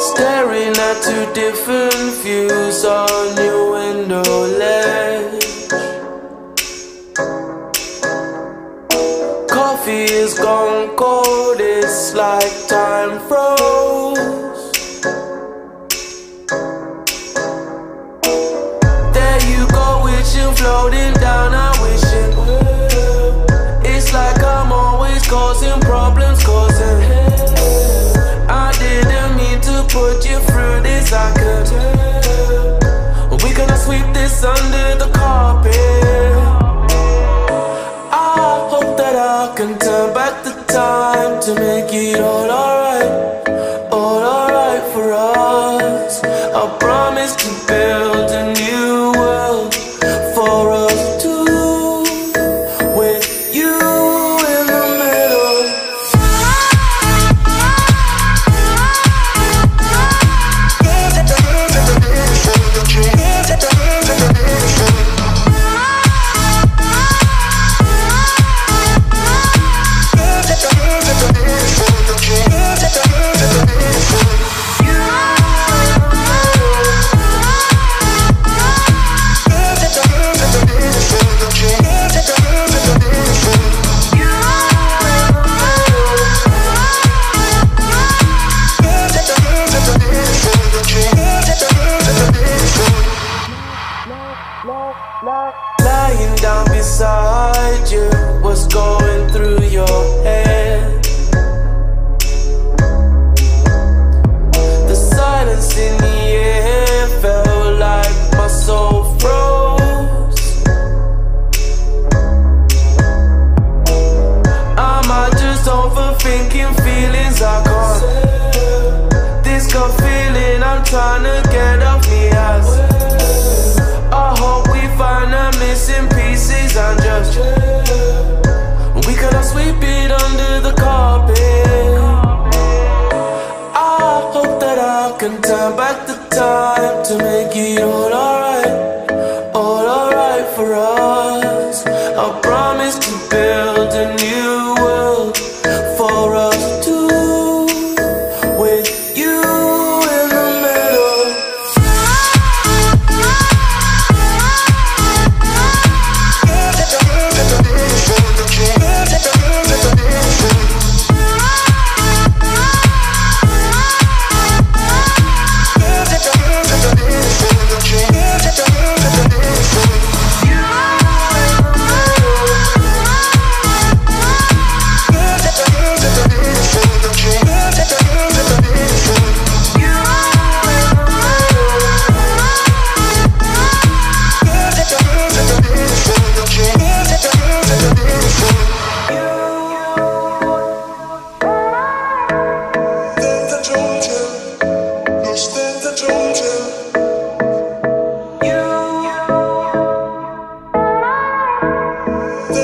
Staring at two different views on your window ledge. Coffee is gone cold, it's like time froze. There you go, wishing, floating down, I'm wishing. It's like I'm always causing problems. got the time to make it all alright, all alright for us. I promise to build.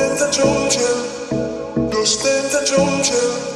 Costanza Georgia, Costanza Georgia.